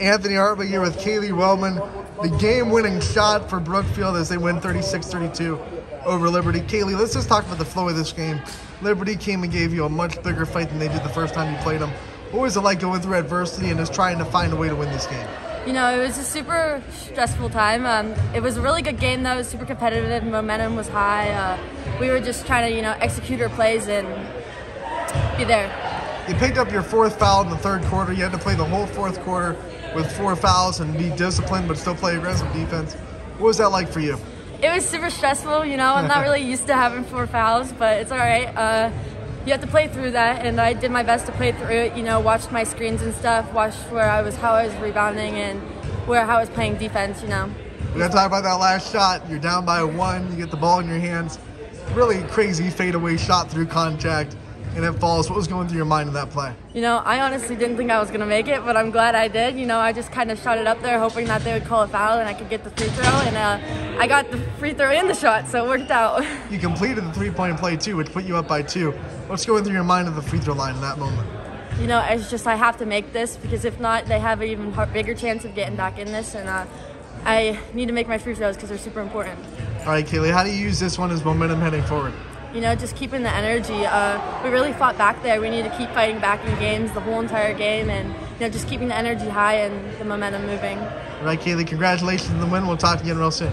Anthony Hartman here with Cailey Wellman. The game-winning shot for Brookfield as they win 36-32 over Liberty. Cailey, let's just talk about the flow of this game. Liberty came and gave you a much bigger fight than they did the first time you played them. What was it like going through adversity and just trying to find a way to win this game? You know, it was a super stressful time. Um, it was a really good game, though. It was super competitive. Momentum was high. Uh, we were just trying to, you know, execute our plays and be there. You picked up your fourth foul in the third quarter. You had to play the whole fourth quarter with four fouls and be disciplined, but still play aggressive defense. What was that like for you? It was super stressful. You know, I'm not really used to having four fouls, but it's all right. Uh, you have to play through that, and I did my best to play through it. You know, watched my screens and stuff, watched where I was, how I was rebounding, and where how I was playing defense. You know. We got to talk about that last shot. You're down by one. You get the ball in your hands. Really crazy fadeaway shot through contact and it falls. What was going through your mind in that play? You know, I honestly didn't think I was going to make it, but I'm glad I did. You know, I just kind of shot it up there, hoping that they would call a foul and I could get the free throw. And uh, I got the free throw and the shot, so it worked out. You completed the three point play too, which put you up by two. What's going through your mind at the free throw line in that moment? You know, it's just I have to make this because if not, they have an even bigger chance of getting back in this. And uh, I need to make my free throws because they're super important. All right, Cailey, how do you use this one as momentum heading forward? You know, just keeping the energy. Uh, we really fought back there. We need to keep fighting back in games the whole entire game and, you know, just keeping the energy high and the momentum moving. All right, Cailey, congratulations on the win. We'll talk to you again real soon.